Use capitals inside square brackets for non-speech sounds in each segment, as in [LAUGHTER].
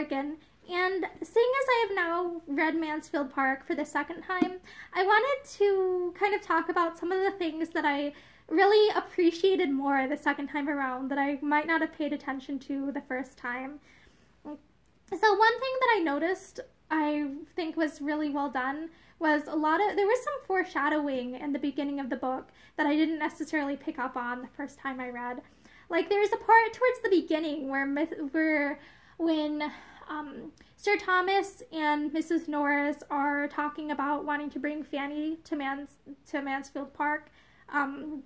Oregon. And seeing as I have now read Mansfield Park for the second time, I wanted to kind of talk about some of the things that I really appreciated more the second time around that I might not have paid attention to the first time. So, one thing that I noticed I think was really well done was a lot of there was some foreshadowing in the beginning of the book that I didn't necessarily pick up on the first time I read. Like there's a part towards the beginning where where when um, Sir Thomas and Mrs. Norris are talking about wanting to bring Fanny to Mans to Mansfield Park, um,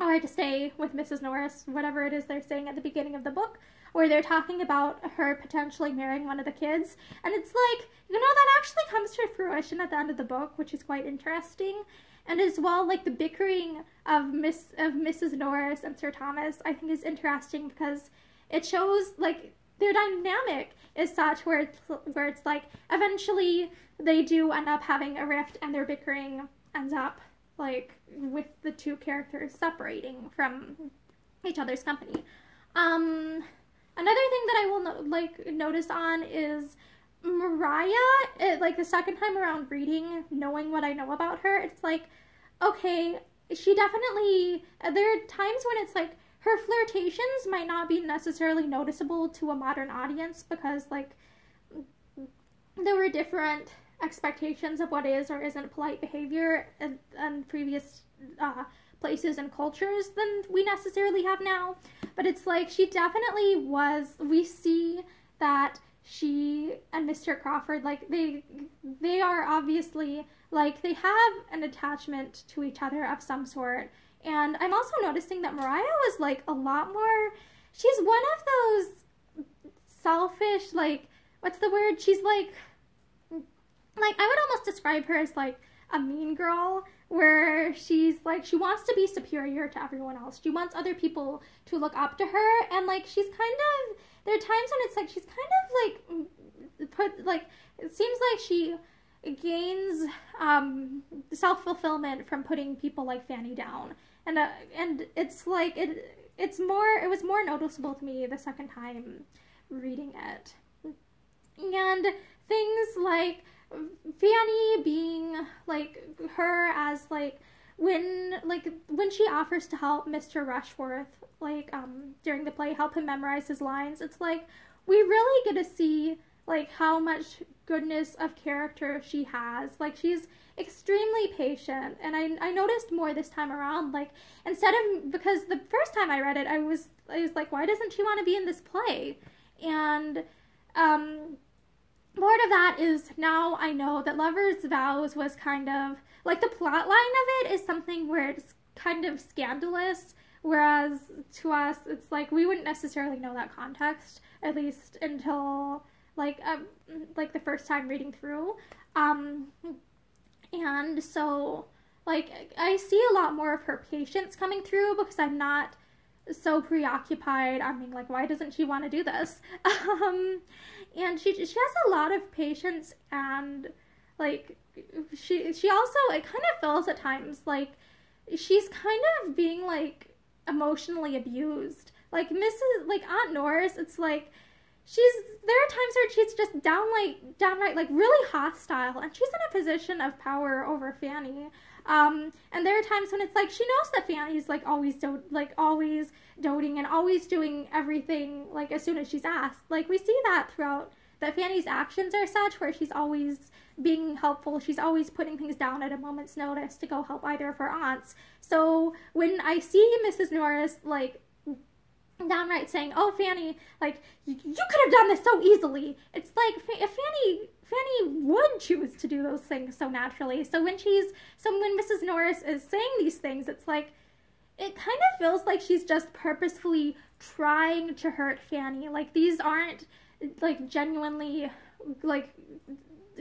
or to stay with Mrs. Norris, whatever it is they're saying at the beginning of the book, where they're talking about her potentially marrying one of the kids, and it's like you know that actually comes to fruition at the end of the book, which is quite interesting. And as well, like the bickering of Miss of Mrs. Norris and Sir Thomas, I think is interesting because it shows like their dynamic is such where it's, where it's like eventually they do end up having a rift and their bickering ends up like with the two characters separating from each other's company. Um, another thing that I will no- like notice on is Maria. It, like the second time around reading, knowing what I know about her, it's like okay, she definitely. There are times when it's like her flirtations might not be necessarily noticeable to a modern audience because like there were different expectations of what is or isn't polite behavior in, previous uh, places and cultures than we necessarily have now. But it's like she definitely was. We see that she and Mr. Crawford like they they are obviously like they have an attachment to each other of some sort and I'm also noticing that Maria was like a lot more. She's one of those selfish, like, what's the word? She's like, like, I would almost describe her as like a mean girl where she's like, she wants to be superior to everyone else. She wants other people to look up to her. And like, she's kind of, there are times when it's like, she's kind of like, put, like, it seems like she gains um, self fulfillment from putting people like Fanny down and uh, and it's like it it's more it was more noticeable to me the second time reading it. And things like fanny being like her as like when like when she offers to help mr rushworth like um during the play help him memorize his lines it's like we really get to see like how much goodness of character she has. Like she's extremely patient. And I, I noticed more this time around like instead of because the first time i read it i was i was like why doesn't she want to be in this play? And um part of that is now i know that lovers vows was kind of like the plot line of it is something where it's kind of scandalous whereas to us it's like we wouldn't necessarily know that context at least until like um, like the first time reading through um and so, like, I see a lot more of her patience coming through because I'm not so preoccupied. I mean, like, why doesn't she want to do this? [LAUGHS] Um, and she she has a lot of patience and like she she also it kind of feels at times like she's kind of being like emotionally abused. Like Mrs. like Aunt Norris, it's like she's there are times where she's just downright downright like really hostile and she's in a position of power over Fanny. Um, and there are times when it's like she knows that Fanny's like always do- like always doting and always doing everything like as soon as she's asked. Like we see that throughout that Fanny's actions are such where she's always being helpful. She's always putting things down at a moment's notice to go help either of her aunts. So when I see Mrs. Norris like downright saying, "Oh, Fanny, like you, could have done this so easily." It's like if Fanny Fanny would choose to do those things so naturally. So when she's so when Mrs. Norris is saying these things, it's like it kind of feels like she's just purposefully trying to hurt Fanny. Like these aren't like genuinely like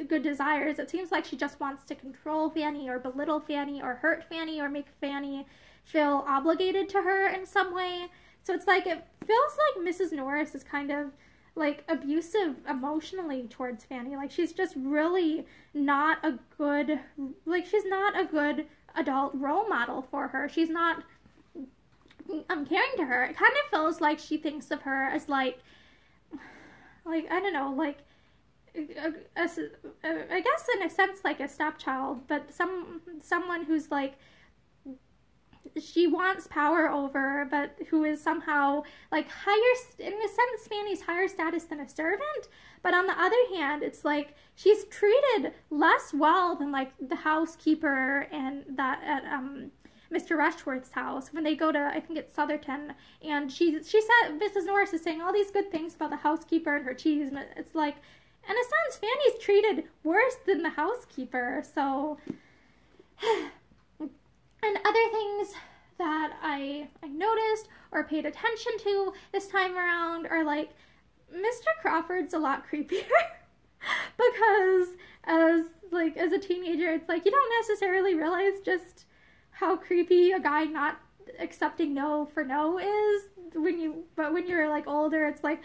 good desires. It seems like she just wants to control Fanny or belittle Fanny or hurt Fanny or make Fanny feel obligated to her in some way. So it's like it feels like Mrs. Norris is kind of like abusive emotionally towards Fanny. Like she's just really not a good like she's not a good adult role model for her. She's not I'm caring to her. It kind of feels like she thinks of her as like [SIGHS] like I don't know, like I guess in a sense like a stepchild, but some someone who's like she wants power over, but who is somehow like higher in a sense Fanny's higher status than a servant. But on the other hand, it's like she's treated less well than like the housekeeper and that at um Mr. Rushworth's house when they go to I think it's Sotherton and she she said Mrs. Norris is saying all these good things about the housekeeper and her cheese and it's like in a sense Fanny's treated worse than the housekeeper so [SIGHS] and other things that I I noticed or paid attention to this time around are like Mr. Crawford's a lot creepier [LAUGHS] because as like as a teenager it's like you don't necessarily realize just how creepy a guy not accepting no for no is when you but when you're like older it's like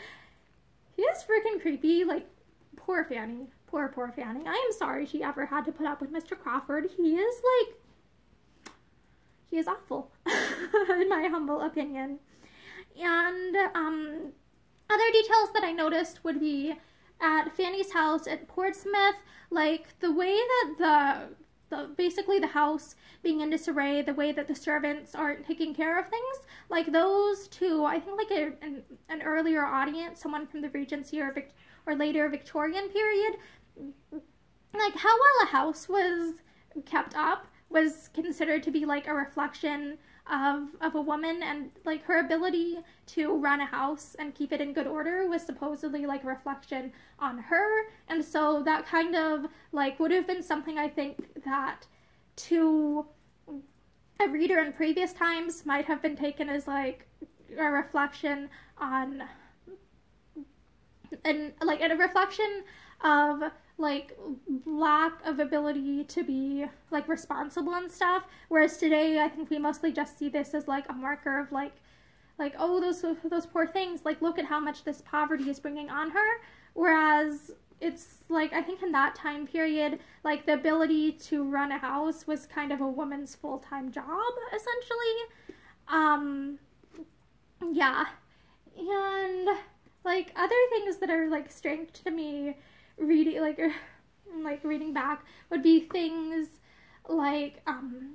he is freaking creepy like poor Fanny. Poor poor Fanny. I am sorry she ever had to put up with Mr. Crawford. He is like he is awful [LAUGHS] in my humble opinion. And um other details that I noticed would be at Fanny's house at Portsmouth like the way that the the basically the house being in disarray, the way that the servants aren't taking care of things, like those two, I think like a, an, an earlier audience, someone from the Regency or Vic, or later Victorian period, like how well a house was kept up was considered to be like a reflection of of a woman and like her ability to run a house and keep it in good order was supposedly like a reflection on her. And so that kind of like would have been something i think that to a reader in previous times might have been taken as like a reflection on and like a reflection of like lack of ability to be like responsible and stuff. Whereas today i think we mostly just see this as like a marker of like like oh those those poor things. Like look at how much this poverty is bringing on her. Whereas it's like i think in that time period like the ability to run a house was kind of a woman's full-time job essentially. Um yeah. And like other things that are like strange to me reading like [LAUGHS] like reading back would be things like um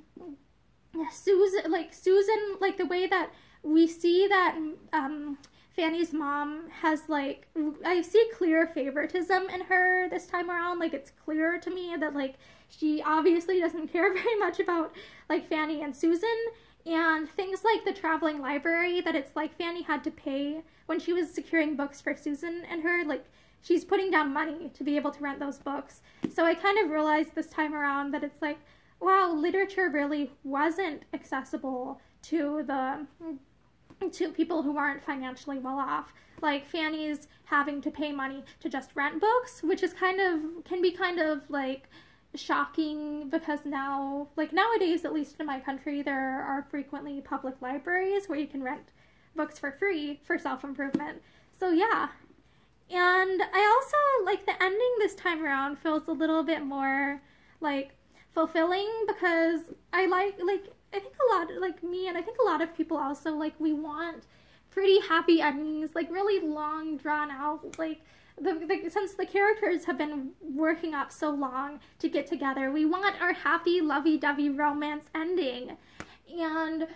Susan like Susan like the way that we see that um Fanny's mom has like I see clear favoritism in her this time around. Like it's clear to me that like she obviously doesn't [LAUGHS] care very much about like Fanny and Susan and things like the traveling library that it's like Fanny had to pay when she was securing books for Susan and her like she's putting down money to be able to rent those books. So I kind of realized this time around that it's like, wow, literature really wasn't accessible to the to people who aren't financially well off. Like Fanny's having to pay money to just rent books, which is kind of can be kind of like shocking because now like nowadays at least in my country there are frequently public libraries where you can rent books for free for self-improvement. So yeah, and I also like the ending this time around feels a little bit more like fulfilling because I like like I think a lot like me and I think a lot of people also like we want pretty happy endings, like really long drawn out like the, the, since the characters have been working up so long to get together, we want our happy, lovey-dovey romance ending. And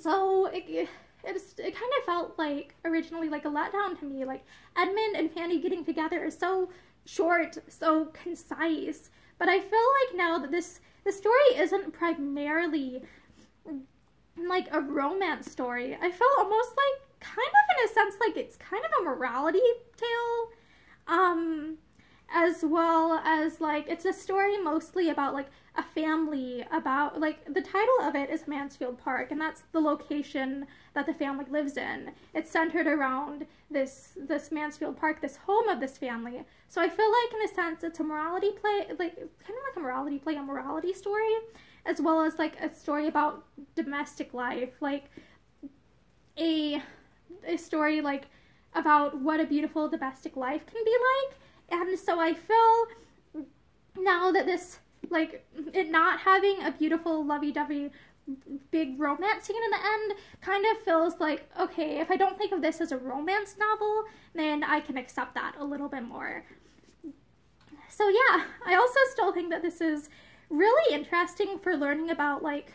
so it, it's, it kind of felt like originally like a letdown to me. Like Edmund and Fanny getting together is so short, so concise. But I feel like now that this the story isn't primarily like a romance story. I feel almost like kind of in a sense like it's kind of a morality tale. Um as well as like it's a story mostly about like a family about like the title of it is Mansfield Park and that's the location that the family lives in. It's centered around this this Mansfield Park, this home of this family. So I feel like in a sense it's a morality play like kind of like a morality play, a morality story, as well as like a story about domestic life, like a a story like about what a beautiful domestic life can be like. And so I feel now that this, like, it not having a beautiful lovey dovey big romance scene in the end kind of feels like okay if i don't think of this as a romance novel then i can accept that a little bit more. So yeah i also still think that this is really interesting for learning about like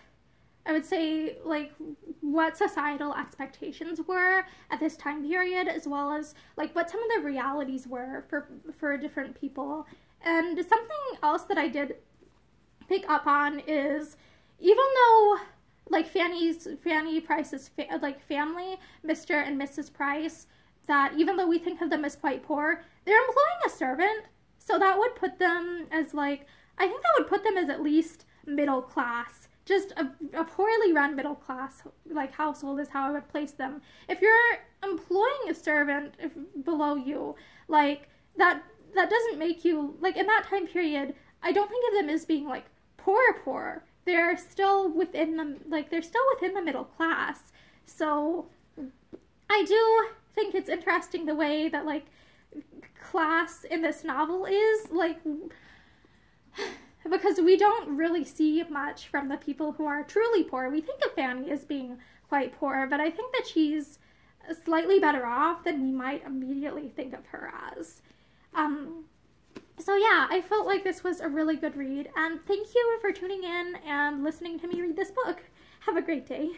I would say like what societal expectations were at this time period, as well as like what some of the realities were for for different people. And something else that I did pick up on is even though like Fanny's Fanny Price's fa- like family, Mr. and Mrs. Price, that even though we think of them as quite poor, they're employing a servant, so that would put them as like I think that would put them as at least middle class just a, a poorly run middle class like household is how I would place them. If you're employing a servant if, below you, like that that doesn't make you like in that time period. I don't think of them as being like poor poor. They're still within the like they're still within the middle class. So I do think it's interesting the way that like class in this novel is like because we don't really see much from the people who are truly poor. We think of Fanny as being quite poor, but I think that she's slightly better off than we might immediately think of her as. Um, so yeah, I felt like this was a really good read, and thank you for tuning in and listening to me read this book. Have a great day.